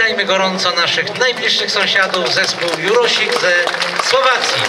Przywitajmy gorąco naszych najbliższych sąsiadów, zespół Jurosik ze Słowacji.